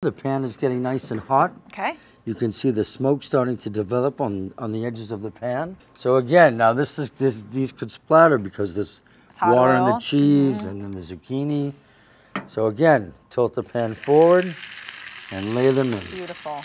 The pan is getting nice and hot. Okay. You can see the smoke starting to develop on, on the edges of the pan. So again, now this is this these could splatter because there's water water in the cheese and in the zucchini. So again, tilt the pan forward and lay them in. Beautiful.